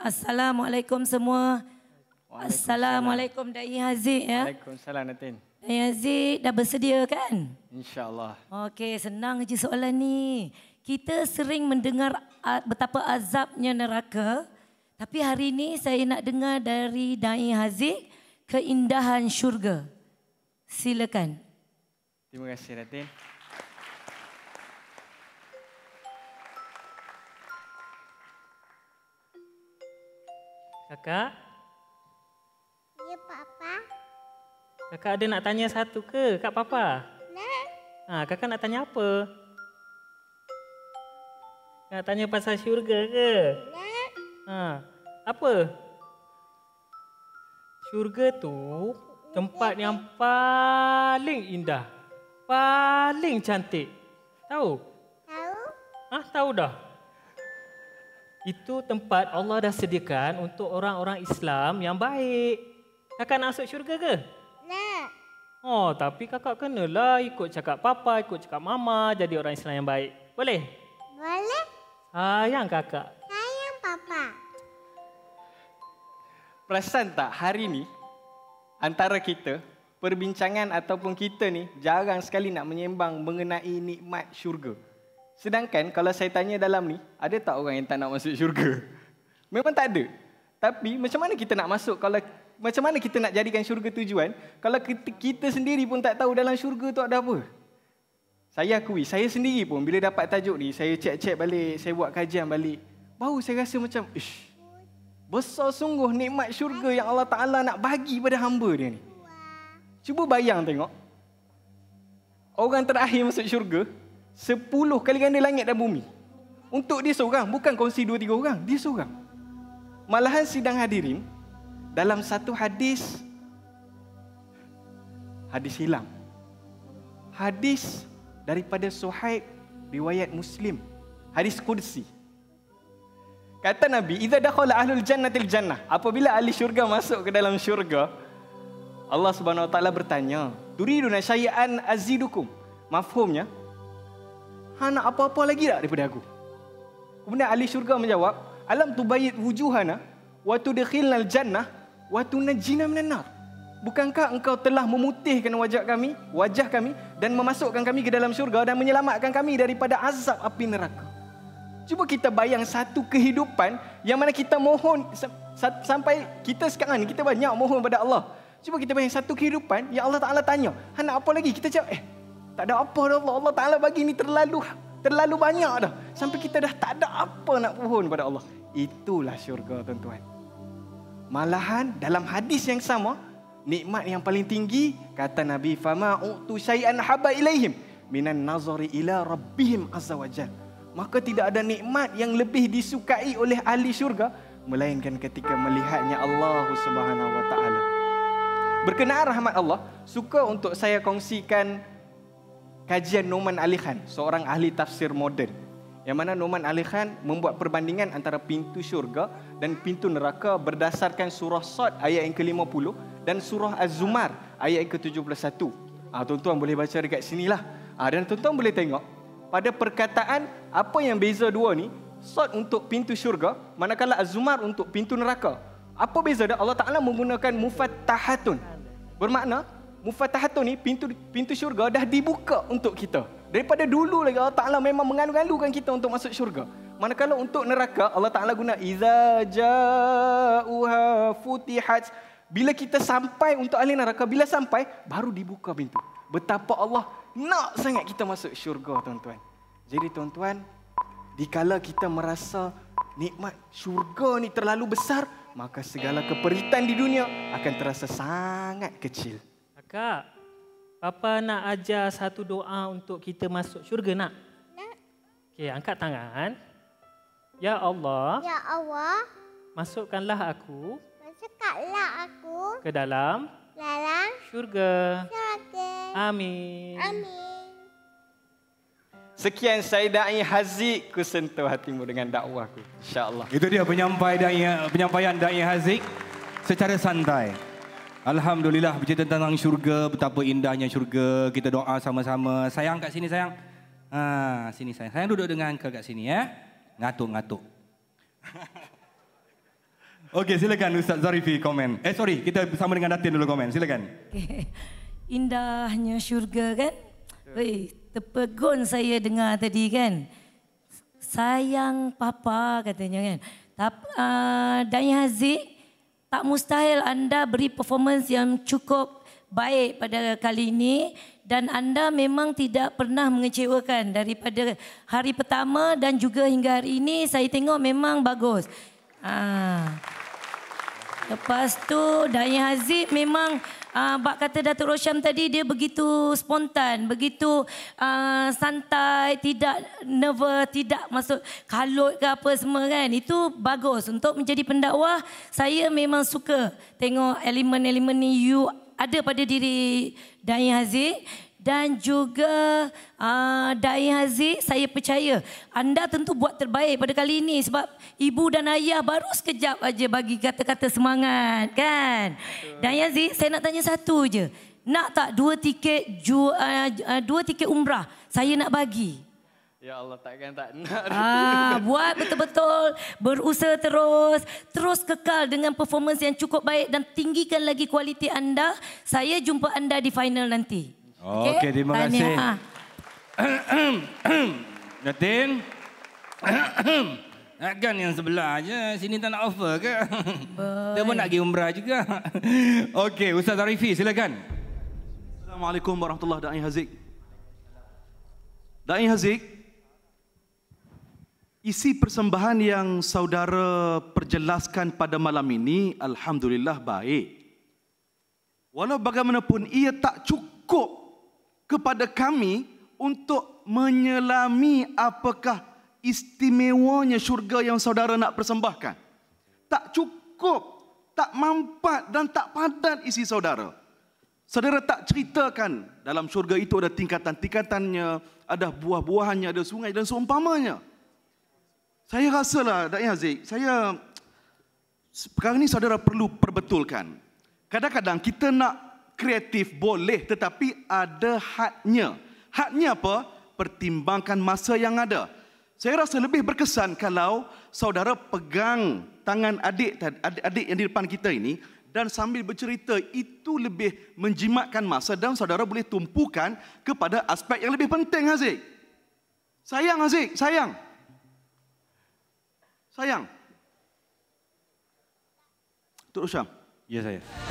Assalamualaikum semua. Assalamualaikum Dai Haziq ya. Waalaikumsalam Natin. Dai Haziq dah bersedia kan? InsyaAllah. Okey, senang je soalan ni. Kita sering mendengar betapa azabnya neraka. Tapi hari ini saya nak dengar dari Dai Haziq keindahan syurga. Silakan. Terima kasih Natin. Kakak, Ya, Papa. kakak ada nak tanya satu ke kat Papa? Nak? Ha, kakak nak tanya apa? Nak tanya pasal syurga ke? Nak? Ha, apa? Syurga tu tempat yang paling indah. Paling cantik. Tahu? Tahu? Ah, tahu dah. Itu tempat Allah dah sediakan untuk orang-orang Islam yang baik. Kakak nak masuk syurga ke? Nak? Oh, tapi kakak kenalah ikut cakap papa, ikut cakap mama jadi orang Islam yang baik. Boleh? Boleh? Sayang kakak. Sayang, Papa. Perasan tak hari ni antara kita perbincangan ataupun kita ni jarang sekali nak menyembang mengenai nikmat syurga. Sedangkan kalau saya tanya dalam ni, ada tak orang yang tak nak masuk syurga? Memang tak ada. Tapi macam mana kita nak masuk kalau macam mana kita nak jadikan syurga tujuan kalau kita, kita sendiri pun tak tahu dalam syurga tu ada apa? Saya akui, saya sendiri pun bila dapat tajuk ni, saya cek-cek balik, saya buat kajian balik. Baru saya rasa macam, ish, besar sungguh nikmat syurga yang Allah Ta'ala nak bagi pada hamba dia ni. Cuba bayang tengok. Orang terakhir masuk syurga, sepuluh kali ganda langit dan bumi. Untuk dia seorang, bukan kongsi dua tiga orang, dia seorang. Malahan sidang hadirin, dalam satu hadis, hadis hilang. Hadis daripada Suhaib, riwayat Muslim. Hadis Qudsi. Kata Nabi, "Idza dakhala ahlul jannatil jannah." Apabila ahli syurga masuk ke dalam syurga, Allah Subhanahu wa taala bertanya, "Turiduna syai'an azidukum?" Mafhumnya, "Ha nak apa-apa lagi tak daripada aku?" Kemudian ahli syurga menjawab, "Alam tubayyid wujuhana wa tudkhilnal jannah wa tunajjina minan nar." Bukankah engkau telah memutihkan wajah kami, wajah kami dan memasukkan kami ke dalam syurga dan menyelamatkan kami daripada azab api neraka? Cuba kita bayang satu kehidupan yang mana kita mohon sa- sampai kita sekarang ni kita banyak mohon pada Allah. Cuba kita bayang satu kehidupan yang Allah Taala tanya, "Ha nak apa lagi?" Kita jawab, "Eh, tak ada apa dah Allah. Allah Taala bagi ni terlalu terlalu banyak dah. Sampai kita dah tak ada apa nak mohon pada Allah." Itulah syurga tuan-tuan. Malahan dalam hadis yang sama, nikmat yang paling tinggi kata Nabi, "Fama utu syai'an haba ilaihim minan nazari ila rabbihim azza wajalla." maka tidak ada nikmat yang lebih disukai oleh ahli syurga melainkan ketika melihatnya Allah Subhanahu wa taala. Berkenaan rahmat Allah, suka untuk saya kongsikan kajian Noman Ali Khan, seorang ahli tafsir moden. Yang mana Noman Ali Khan membuat perbandingan antara pintu syurga dan pintu neraka berdasarkan surah Sad ayat yang ke-50 dan surah Az-Zumar ayat yang ke-71. Ah tuan-tuan boleh baca dekat sinilah. Ah dan tuan-tuan boleh tengok pada perkataan apa yang beza dua ni Sod untuk pintu syurga manakala Az-Zumar untuk pintu neraka apa beza dia Allah Taala menggunakan mufattahatun bermakna mufattahatun ni pintu pintu syurga dah dibuka untuk kita daripada dulu lagi Allah Taala memang mengalu-alukan kita untuk masuk syurga manakala untuk neraka Allah Taala guna iza ja'uha futihat bila kita sampai untuk ahli neraka bila sampai baru dibuka pintu betapa Allah nak sangat kita masuk syurga tuan-tuan. Jadi tuan-tuan, dikala kita merasa nikmat syurga ni terlalu besar, maka segala keperitan di dunia akan terasa sangat kecil. Kakak, Papa nak ajar satu doa untuk kita masuk syurga nak? Nak? Okey, angkat tangan. Ya Allah, Ya Allah, masukkanlah aku masukkanlah aku ke dalam dalam syurga. syurga. Amin. Amin. Sekian saya Da'i Haziq ku sentuh hatimu dengan dakwahku. InsyaAllah. Itu dia penyampai dai penyampaian dai Haziq secara santai. Alhamdulillah bercerita tentang syurga, betapa indahnya syurga. Kita doa sama-sama. Sayang kat sini sayang. Ha, sini sayang. Sayang duduk dengan uncle kat sini ya. Ngatuk-ngatuk. Okey, silakan Ustaz Zarifi komen. Eh sorry, kita bersama dengan Datin dulu komen. Silakan. Okay. Indahnya syurga kan? Weh, terpegun saya dengar tadi kan. Sayang papa katanya kan. Tapi uh, Dani Haziq, tak mustahil anda beri performance yang cukup baik pada kali ini dan anda memang tidak pernah mengecewakan daripada hari pertama dan juga hingga hari ini saya tengok memang bagus. Ah. Lepas tu Dani Haziq memang uh, bak kata Datuk Rosham tadi dia begitu spontan, begitu uh, santai, tidak nervous, tidak masuk kalut ke apa semua kan. Itu bagus untuk menjadi pendakwah. Saya memang suka tengok elemen-elemen ni you ada pada diri Dai Haziq dan juga uh, Dai Haziq saya percaya anda tentu buat terbaik pada kali ini sebab ibu dan ayah baru sekejap aja bagi kata-kata semangat kan. Dai Haziq saya nak tanya satu je. Nak tak dua tiket ju, uh, uh, dua tiket umrah saya nak bagi. Ya Allah takkan tak nak. Ah, buat betul-betul, berusaha terus, terus kekal dengan performance yang cukup baik dan tinggikan lagi kualiti anda. Saya jumpa anda di final nanti. Okey, terima kasih. Tahniah. Datin. Kan yang sebelah aja, sini tak nak offer ke? Kita pun nak pergi umrah juga. Okey, Ustaz Zarifi, silakan. Assalamualaikum warahmatullahi Da'i Haziq. Da'i Haziq, isi persembahan yang saudara perjelaskan pada malam ini, Alhamdulillah baik. Walau bagaimanapun, ia tak cukup kepada kami untuk menyelami apakah istimewanya syurga yang saudara nak persembahkan. Tak cukup, tak mampat dan tak padat isi saudara. Saudara tak ceritakan dalam syurga itu ada tingkatan-tingkatannya, ada buah-buahannya, ada sungai dan seumpamanya. Saya rasalah, Da'i Haziq, saya perkara ini saudara perlu perbetulkan. Kadang-kadang kita nak kreatif boleh tetapi ada hadnya. Hadnya apa? Pertimbangkan masa yang ada. Saya rasa lebih berkesan kalau saudara pegang tangan adik adik yang di depan kita ini dan sambil bercerita itu lebih menjimatkan masa dan saudara boleh tumpukan kepada aspek yang lebih penting Haziq. Sayang Haziq, sayang. Sayang. Tuk Syam. Ya saya.